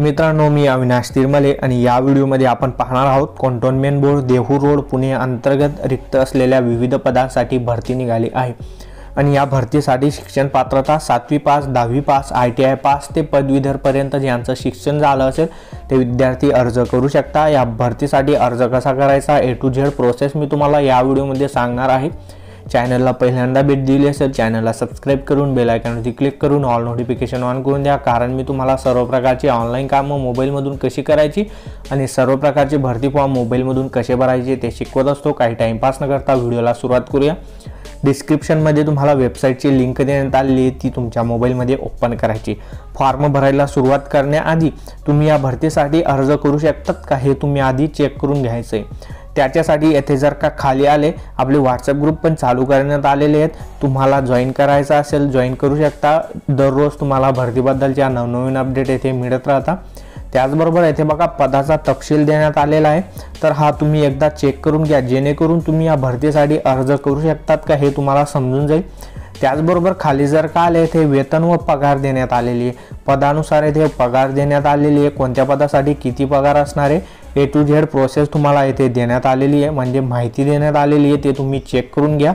मित्रांनो मी अविनाश तिरमले आणि या व्हिडिओमध्ये आपण पाहणार आहोत cantonment board Dehu road Pune अंतर्गत रिक्त असलेल्या विविध पदांसाठी भरती निघाली आहे. आणि या भरतीसाठी शिक्षण पात्रता सातवी पास दहावी pass I T I pass ते पदवीधरपर्यंत ज्यांचं शिक्षण झालं असेल ते विद्यार्थी अर्ज करू शकता. या भरतीसाठी अर्ज कसा करायचा ए टू झेड प्रोसेस मी तुम्हाला या व्हिडिओमध्ये सांगणार आहे. चॅनलला पहिल्यांदा भेट दिली असेल चॅनलला सबस्क्राईब करून बेल आयकॉनवरती क्लिक करून ऑल नोटिफिकेशन ऑन करून द्या. कारण मी तुम्हाला सर्व प्रकारची ऑनलाईन कामं मोबाईलमधून कशी करायची आणि सर्व प्रकारचे भरती फॉर्म मोबाईलमधून कसे भरायचे ते शिकवत असतो. काही टाईमपास न करता व्हिडिओला सुरुवात करूया. डिस्क्रिप्शनमध्ये तुम्हाला वेबसाईटची लिंक देण्यात आली आहे. ती तुमच्या मोबाईलमध्ये ओपन करायची. फॉर्म भरायला सुरुवात करण्याआधी तुम्ही या भरतीसाठी अर्ज करू शकतात का हे तुम्ही आधी चेक करून घ्यायचं आहे त्याच्यासाठी येथे जर का खाली आले आपले व्हॉट्सअप ग्रुप पण चालू करण्यात आलेले आहेत. तुम्हाला जॉईन करायचं असेल जॉईन करू शकता. दररोज तुम्हाला भरतीबद्दलच्या नवनवीन अपडेट येथे मिळत राहतात. त्याचबरोबर येथे बघा पदाचा तपशील देण्यात आलेला आहे. तर हा तुम्ही एकदा चेक करून घ्या. जेणेकरून तुम्ही या भरतीसाठी अर्ज करू शकतात का हे तुम्हाला समजून जाईल. त्याचबरोबर खाली जर का आले येथे वेतन व पगार देण्यात आलेली आहे. पदानुसार येथे पगार देण्यात आलेली आहे. कोणत्या पदासाठी किती पगार असणार आहे? ए टू झेड प्रोसेस तुम्हाला येथे देण्यात आलेली आहे. म्हणजे माहिती देण्यात आलेली आहे ते तुम्ही चेक करून घ्या.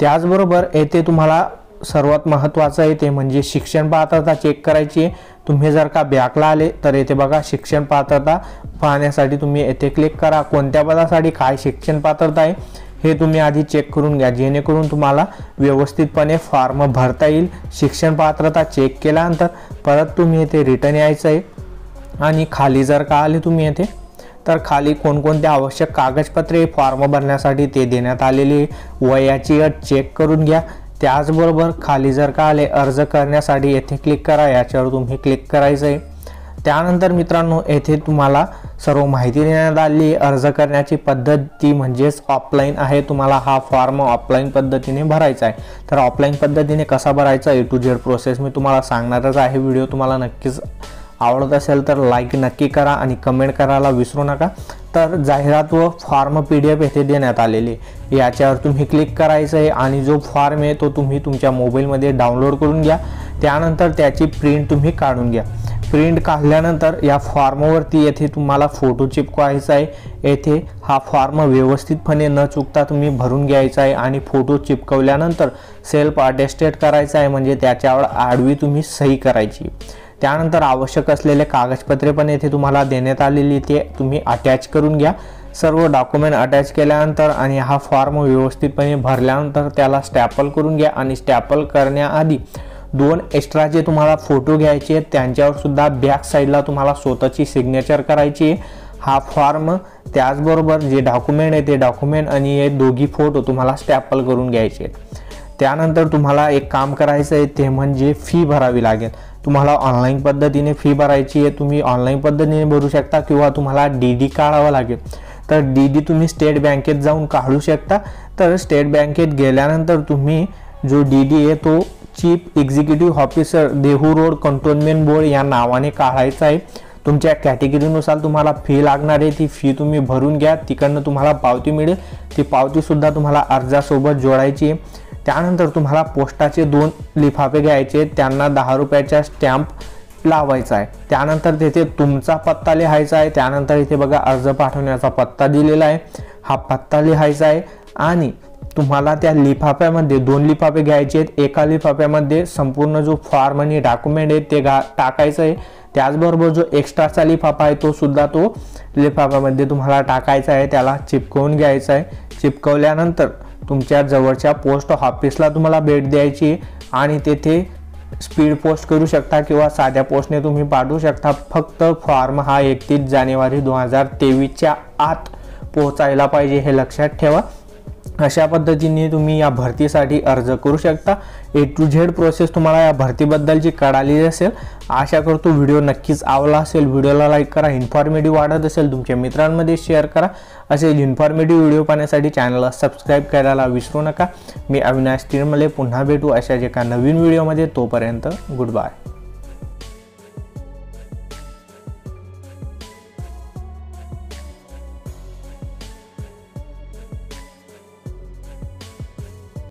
त्याचबरोबर येथे तुम्हाला सर्वात महत्त्वाचं आहे ते म्हणजे शिक्षण पात्रता चेक करायची आहे. तुम्ही जर का बॅकला आले तर येथे बघा शिक्षण पात्रता पाहण्यासाठी तुम्ही येथे क्लिक करा. कोणत्या पदासाठी? काय शिक्षण पात्रता आहे? हे तुम्ही आधी चेक करून घ्या. जेणेकरून तुम्हाला व्यवस्थितपणे फॉर्म भरता येईल. शिक्षण पात्रता चेक केल्यानंतर परत तुम्ही येथे रिटर्न यायचं आहे. आणि खाली जर का आले तुम्ही येथे तर खाली कोणकोणते आवश्यक कागदपत्रे फॉर्म भरण्यासाठी ते देण्यात आलेले वयाची अट चेक करून घ्या. त्याचबरोबर खाली जर का आले अर्ज करण्यासाठी येथे क्लिक करा. याच्यावर तुम्ही क्लिक करायचं आहे. त्यानंतर मित्रांनो येथे तुम्हाला सर्व माहिती देण्यात आली. अर्ज करण्याची पद्धत ती म्हणजेच ऑफलाईन आहे. तुम्हाला हा फॉर्म ऑफलाईन पद्धतीने भरायचा आहे. तर ऑफलाईन पद्धतीने कसा भरायचा ए टू झेड प्रोसेस मी तुम्हाला सांगणारच आहे. व्हिडिओ तुम्हाला नक्कीच आवडत असेल तर लाईक नक्की करा आणि कमेंट करायला विसरू नका. तर जाहिरात व फॉर्म पी डी एफ येथे देण्यात आलेली याच्यावर तुम्ही क्लिक करायचं आहे आणि जो फॉर्म आहे तो तुम्ही तुमच्या मोबाईलमध्ये डाउनलोड करून घ्या. त्यानंतर त्याची प्रिंट तुम्ही काढून घ्या. प्रिंट काढल्यानंतर या फॉर्मवरती येथे तुम्हाला फोटो चिपकवायचा आहे. येथे हा फॉर्म व्यवस्थितपणे न चुकता तुम्ही भरून घ्यायचा आहे आणि फोटो चिपकवल्यानंतर सेल्फ अटेस्टेड करायचा आहे. म्हणजे त्याच्यावर आडवी तुम्ही सही करायची. त्यानंतर आवश्यक असलेले कागदपत्रे पण येथे तुम्हाला देण्यात आलेली ते तुम्ही अटॅच करून घ्या. सर्व डॉक्युमेंट अटॅच केल्यानंतर आणि हा फॉर्म व्यवस्थितपणे भरल्यानंतर त्याला स्टॅपल करून घ्या आणि स्टॅपल करण्याआधी दोन एक्स्ट्राचे तुम्हाला फोटो घ्यायचे आहेत त्यांच्यावर सुद्धा बॅक साईडला तुम्हाला स्वतःची सिग्नेचर करायची आहे. हा फॉर्म त्याचबरोबर जे डॉक्युमेंट आहे ते डॉक्युमेंट आणि हे दोघी फोटो तुम्हाला स्टॅपल करून घ्यायचे आहेत. त्यानंतर तुम्हाला एक काम करायचं आहे ते म्हणजे फी भरावी लागेल. तुम्हाला ऑनलाईन पद्धतीने फी भरायची आहे तुम्ही ऑनलाईन पद्धतीने भरू शकता किंवा तुम्हाला डी डी काढावं लागेल. तर डी डी तुम्ही स्टेट बँकेत जाऊन काढू शकता. तर स्टेट बँकेत गेल्यानंतर तुम्ही जो डी डी आहे तो chief executive officer Dehu road cantonment board या नावाने काढायचा आहे. तुमच्या कॅटेगरीनुसार तुम्हाला फी लागणार आहे. ती फी तुम्ही भरून घ्या. तिकडनं तुम्हाला पावती मिळेल. ती पावतीसुद्धा तुम्हाला अर्जासोबत जोडायची आहे. त्यानंतर तुम्हाला पोस्टाचे दोन लिफाफे घ्यायचे त्यांना दहा रुपयाचा स्टॅम्प लावायचा आहे. त्यानंतर तेथे तुमचा पत्ता लिहायचा आहे. त्यानंतर इथे बघा अर्ज पाठवण्याचा पत्ता दिलेला आहे. हा पत्ता लिहायचा आहे. आणि तुम्हाला त्या लिफाफ्यामध्ये दोन लिफाफे घ्यायचे आहेत. एका लिफाफ्यामध्ये संपूर्ण जो फॉर्म आणि डॉक्युमेंट आहे ते घा टाकायचं आहे. त्याचबरोबर जो एक्स्ट्राचा लिफाफा आहे तो सुद्धा तो लिफाफ्यामध्ये तुम्हाला टाकायचा आहे. त्याला चिपकवून घ्यायचा आहे. चिपकवल्यानंतर तुमच्या जवळच्या पोस्ट ऑफिसला तुम्हाला भेट द्यायची आणि तेथे स्पीड पोस्ट करू शकता किंवा साध्या पोस्टने तुम्ही पाठवू शकता. फक्त फॉर्म हा एकतीस जानेवारी दोन हजार तेवीसच्या आत पोहोचायला पाहिजे हे लक्षात ठेवा. अशा पद्धतीने तुम्ही या भरतीसाठी अर्ज करू शकता. ए टू झेड प्रोसेस तुम्हाला या भरतीबद्दलची कळालेली असेल आशा करतो व्हिडिओ नक्कीच आवला असेल. व्हिडिओला लाईक करा इन्फॉर्मेटिव्ह वाढत असेल तुमच्या मित्रांमध्ये शेअर करा. असे इन्फॉर्मेटिव्ह व्हिडिओ पाहण्यासाठी चॅनलला सबस्क्राईब करायला विसरू नका. मी अविनाश तिरमले पुन्हा भेटू अशाच एका नवीन व्हिडिओमध्ये. तोपर्यंत गुड बाय.